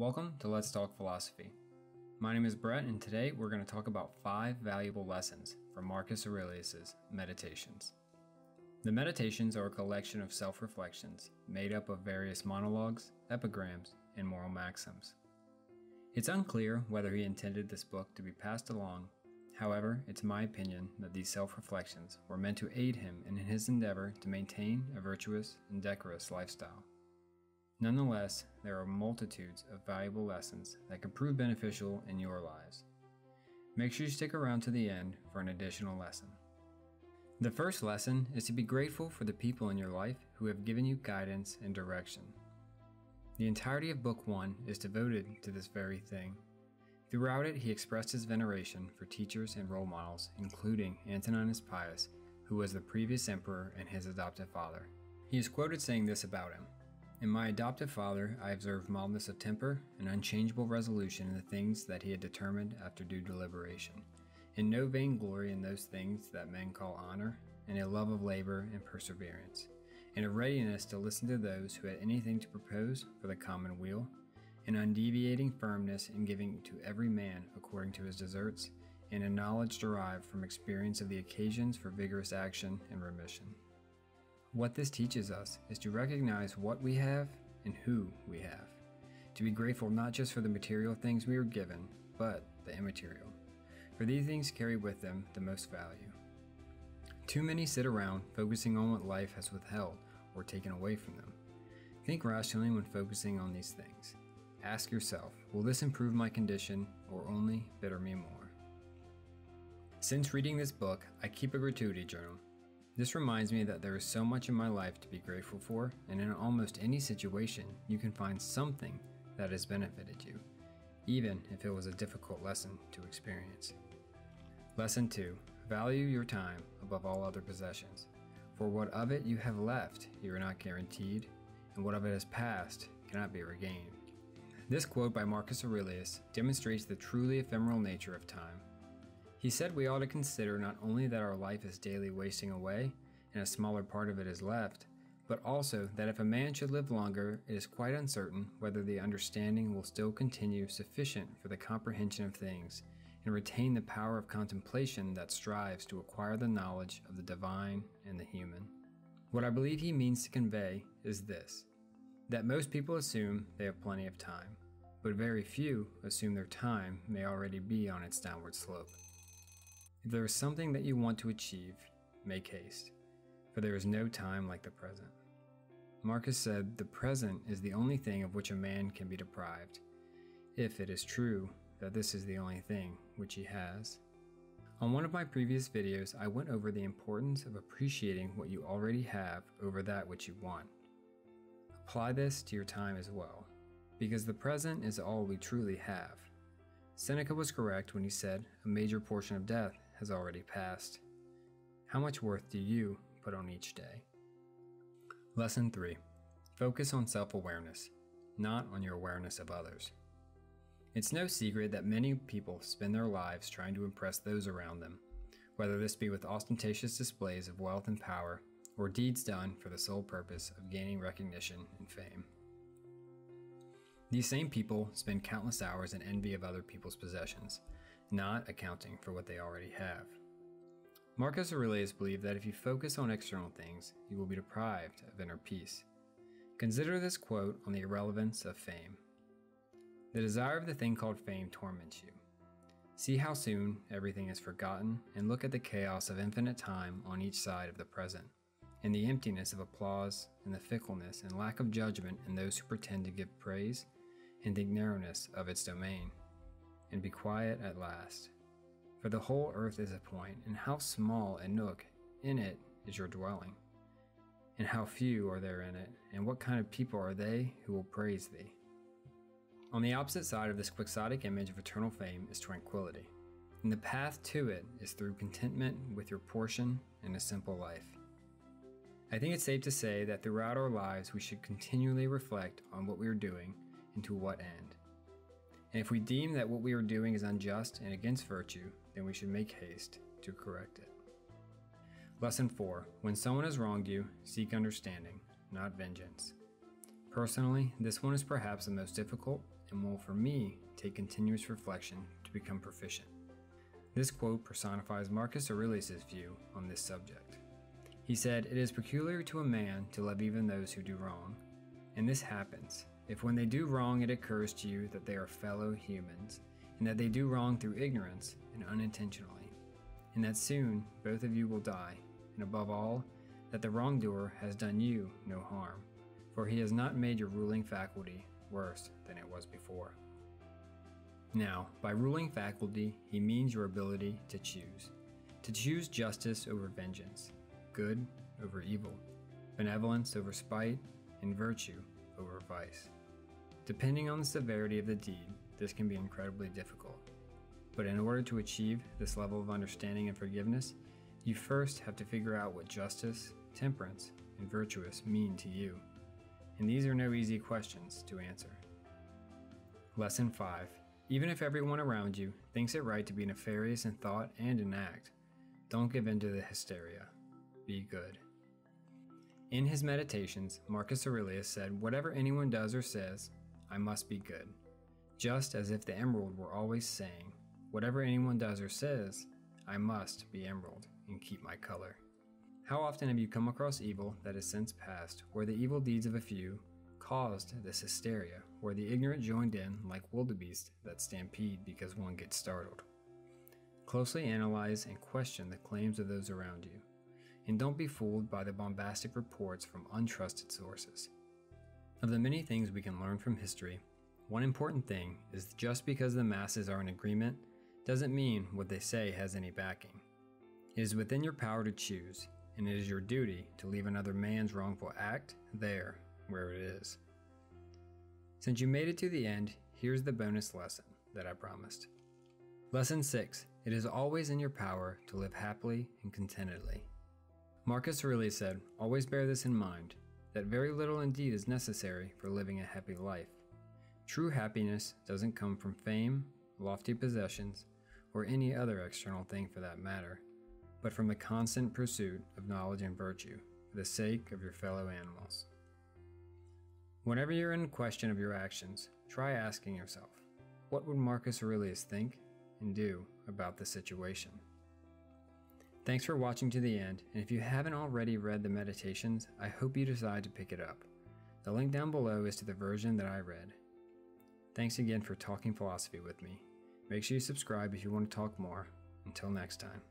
Welcome to Let's Talk Philosophy. My name is Brett, and today we're going to talk about five valuable lessons from Marcus Aurelius' Meditations. The Meditations are a collection of self reflections made up of various monologues, epigrams, and moral maxims. It's unclear whether he intended this book to be passed along, however, it's my opinion that these self reflections were meant to aid him in his endeavor to maintain a virtuous and decorous lifestyle. Nonetheless, there are multitudes of valuable lessons that can prove beneficial in your lives. Make sure you stick around to the end for an additional lesson. The first lesson is to be grateful for the people in your life who have given you guidance and direction. The entirety of Book 1 is devoted to this very thing. Throughout it, he expressed his veneration for teachers and role models, including Antoninus Pius, who was the previous emperor and his adoptive father. He is quoted saying this about him in my adoptive father, I observed mildness of temper and unchangeable resolution in the things that he had determined after due deliberation, and no vainglory in those things that men call honor, and a love of labor and perseverance, and a readiness to listen to those who had anything to propose for the common weal, an undeviating firmness in giving to every man according to his deserts, and a knowledge derived from experience of the occasions for vigorous action and remission. What this teaches us is to recognize what we have and who we have. To be grateful not just for the material things we are given, but the immaterial. For these things carry with them the most value. Too many sit around focusing on what life has withheld or taken away from them. Think rationally when focusing on these things. Ask yourself, will this improve my condition or only bitter me more? Since reading this book, I keep a gratuity journal this reminds me that there is so much in my life to be grateful for, and in almost any situation, you can find something that has benefited you, even if it was a difficult lesson to experience. Lesson 2 Value your time above all other possessions. For what of it you have left, you are not guaranteed, and what of it has passed cannot be regained. This quote by Marcus Aurelius demonstrates the truly ephemeral nature of time he said we ought to consider not only that our life is daily wasting away, and a smaller part of it is left, but also that if a man should live longer, it is quite uncertain whether the understanding will still continue sufficient for the comprehension of things, and retain the power of contemplation that strives to acquire the knowledge of the divine and the human. What I believe he means to convey is this that most people assume they have plenty of time, but very few assume their time may already be on its downward slope. If there is something that you want to achieve, make haste, for there is no time like the present. Marcus said, The present is the only thing of which a man can be deprived, if it is true that this is the only thing which he has. On one of my previous videos, I went over the importance of appreciating what you already have over that which you want. Apply this to your time as well, because the present is all we truly have. Seneca was correct when he said a major portion of death has already passed. How much worth do you put on each day? Lesson 3 Focus on self awareness, not on your awareness of others. It's no secret that many people spend their lives trying to impress those around them, whether this be with ostentatious displays of wealth and power, or deeds done for the sole purpose of gaining recognition and fame. These same people spend countless hours in envy of other people's possessions, not accounting for what they already have. Marcus Aurelius believed that if you focus on external things, you will be deprived of inner peace. Consider this quote on the irrelevance of fame. The desire of the thing called fame torments you. See how soon everything is forgotten, and look at the chaos of infinite time on each side of the present, and the emptiness of applause, and the fickleness and lack of judgment in those who pretend to give praise, and the narrowness of its domain and be quiet at last. For the whole earth is a point, and how small a nook in it is your dwelling. And how few are there in it, and what kind of people are they who will praise thee? On the opposite side of this quixotic image of eternal fame is tranquility, and the path to it is through contentment with your portion and a simple life. I think it's safe to say that throughout our lives we should continually reflect on what we are doing and to what end. And if we deem that what we are doing is unjust and against virtue, then we should make haste to correct it. Lesson 4 When someone has wronged you, seek understanding, not vengeance. Personally, this one is perhaps the most difficult and will, for me, take continuous reflection to become proficient. This quote personifies Marcus Aurelius' view on this subject. He said, It is peculiar to a man to love even those who do wrong. And this happens if when they do wrong it occurs to you that they are fellow humans, and that they do wrong through ignorance and unintentionally, and that soon both of you will die, and above all, that the wrongdoer has done you no harm, for he has not made your ruling faculty worse than it was before. Now, by ruling faculty, he means your ability to choose. To choose justice over vengeance, good over evil, benevolence over spite, and virtue over vice. Depending on the severity of the deed, this can be incredibly difficult. But in order to achieve this level of understanding and forgiveness, you first have to figure out what justice, temperance, and virtuous mean to you. And these are no easy questions to answer. Lesson 5 even if everyone around you thinks it right to be nefarious in thought and in act, don't give in to the hysteria. Be good. In his meditations, Marcus Aurelius said, Whatever anyone does or says, I must be good. Just as if the emerald were always saying, Whatever anyone does or says, I must be emerald and keep my color. How often have you come across evil that has since passed, where the evil deeds of a few caused this hysteria, where the ignorant joined in like wildebeest that stampede because one gets startled. Closely analyze and question the claims of those around you, and don't be fooled by the bombastic reports from untrusted sources. Of the many things we can learn from history, one important thing is just because the masses are in agreement doesn't mean what they say has any backing. It is within your power to choose, and it is your duty to leave another man's wrongful act there where it is. Since you made it to the end, here's the bonus lesson that I promised. Lesson 6 It is always in your power to live happily and contentedly. Marcus Aurelius said, Always bear this in mind, that very little indeed is necessary for living a happy life. True happiness doesn't come from fame, lofty possessions, or any other external thing for that matter, but from the constant pursuit of knowledge and virtue for the sake of your fellow animals. Whenever you're in question of your actions, try asking yourself, what would Marcus Aurelius think and do about the situation? Thanks for watching to the end, and if you haven't already read the meditations, I hope you decide to pick it up. The link down below is to the version that I read. Thanks again for talking philosophy with me. Make sure you subscribe if you want to talk more. Until next time.